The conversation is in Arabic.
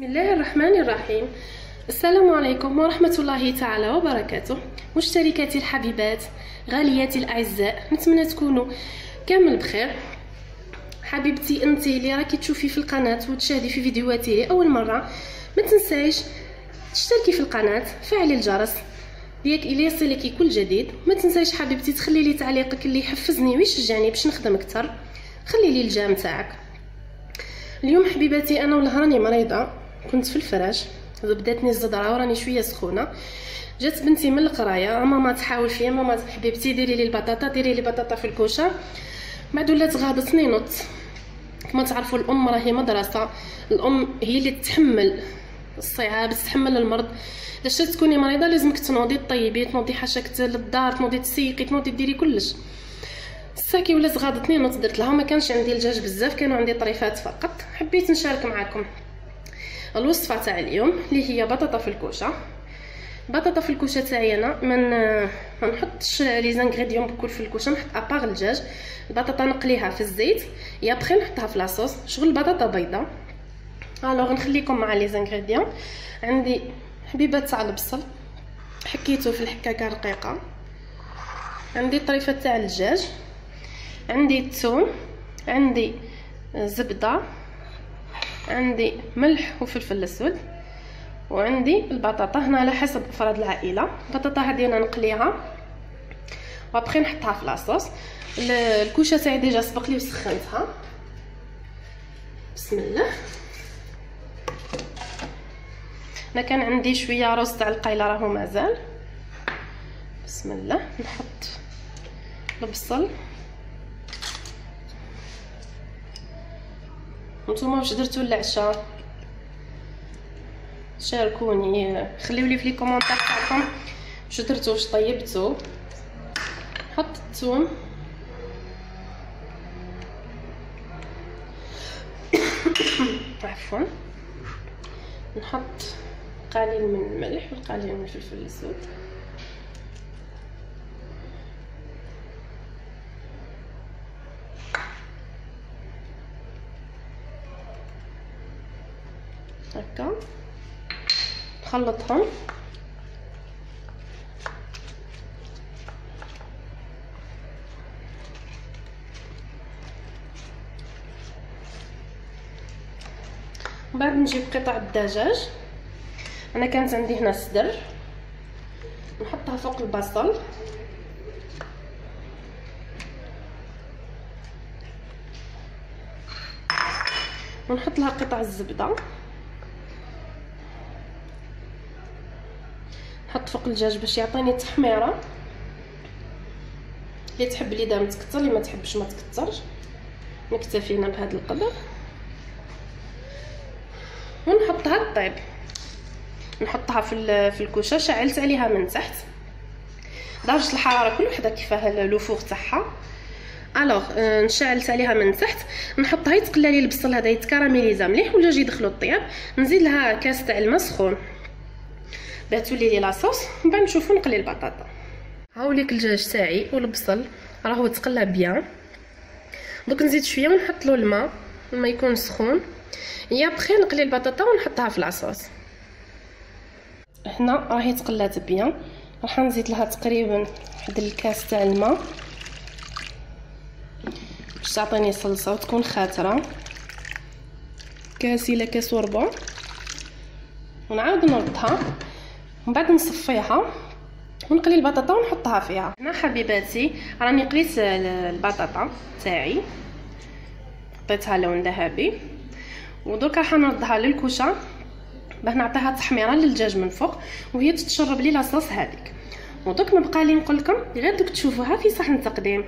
بسم الله الرحمن الرحيم. السلام عليكم ورحمة الله تعالى وبركاته. مشتركاتي الحبيبات غالياتي الأعزاء نتمنى تكونوا كامل بخير. حبيبتي انت اللي راكي تشوفي في القناة وتشاهدي في فيديوهاتي لأول مرة ما تنسايش تشتركي في القناة فعلي الجرس. ديالك إلى يصلك كل جديد. ما تنسايش حبيبتي تخلي لي تعليقك اللي يحفزني ويشجعني باش نخدم أكثر. خلي لي ال j'aime تاعك. اليوم حبيباتي أنا والله راني مريضة. كنت في الفراش بداتني الزدرة وراني شوية سخونة. جات بنتي من القراية ماما تحاول فيا ماما حبيبتي ديري لي البطاطا ديري لي بطاطا في الكوشة. بعد ولات غاضتني نط كما تعرفوا الأم راهي مدرسة الأم هي اللي تحمل الصعاب تحمل المرض. باش تكوني مريضة لازمك تنوضي طيبي تنوضي حاشاك للدار تنوضي تسيقي تنوضي ديري كلش. الساكي ولات غاضتني نوض درت لها ما كانش عندي الدجاج بزاف كانوا عندي طريفات فقط. حبيت نشارك معكم الوصفة تاع اليوم اللي هي بطاطا في الكوشة. بطاطا في الكوشة تاعي أنا من ما نحطش les ingrédients بكل في الكوشة نحط à part الدجاج. البطاطا نقليها في الزيت يا بخي نحطها في la sauce شغل البطاطا بيضة. alors نخليكم مع les ingrédients. عندي حبيبة تاع البصل. حكيته في الحكاكة رقيقه عندي طريفه تاع الدجاج. عندي الثوم. عندي زبدة. عندي ملح وفلفل أسود وعندي البطاطا هنا على حسب افراد العائلة. البطاطا هذه أنا نقليها وأبخي نحطها في لاصوص الكوشة تاعي ديجا سبق لي وسخنتها. بسم الله. أنا كان عندي شوية رز تاع القيله راهو مازال. بسم الله. نحط البصل. نتوما واش درتو العشاء؟ شاركوني. خليو لي في les commentaires تاعكم. واش درتو؟ واش طيبتو؟ حط الثوم عفوا. نحط قليل من الملح والقليل من الفلفل الأسود. هكا. نخلطهم. بعد نجيب قطع الدجاج. أنا كانت عندي هنا صدر نحطها فوق البصل. ونحط لها قطع الزبدة. نحط فوق الدجاج باش يعطيني تحميرة. اللي تحب لي دام تكثر اللي ما تحبش ما تكثرش نكتفينا بهذا القدر. ونحطها طيب نحطها في في الكوشة شعلت عليها من تحت. درجة الحرارة كل وحدة كيفاه le four تاعها. alors نشعلت عليها من تحت. نحطها يتقلى لي البصل هذا يتكراميليزا مليح ولا يجي يدخلو الطياب. نزيد لها كاس تاع الماء سخون. باه تولي لي la sauce من بعد نشوفو نقلي البطاطا. هاوليك الدجاج تاعي والبصل راهو تقلى بيان. دوك نزيد شوية ونحط له الماء الماء يكون سخون. يا بخي نقلي البطاطا ونحطها في لاصوص هنا راهي تقلات بيان. راح نزيد لها تقريبا واحد الكاس تاع الماء. باش تعطيني صلصة وتكون خاتره كاس إلى كاس وربع. ونعاود نردها. ومن بعد نصفيها ونقلي البطاطا ونحطها فيها. هنا حبيباتي راني قليت البطاطا تاعي. حطيتها لون ذهبي. ودرك راح نردها للكوشة باه نعطيها تحميرة للدجاج من فوق وهي تتشرب لي لاصوص هذيك. ودوك ما بقى لي نقول لكم غير دوك تشوفوها في صحن تقديم.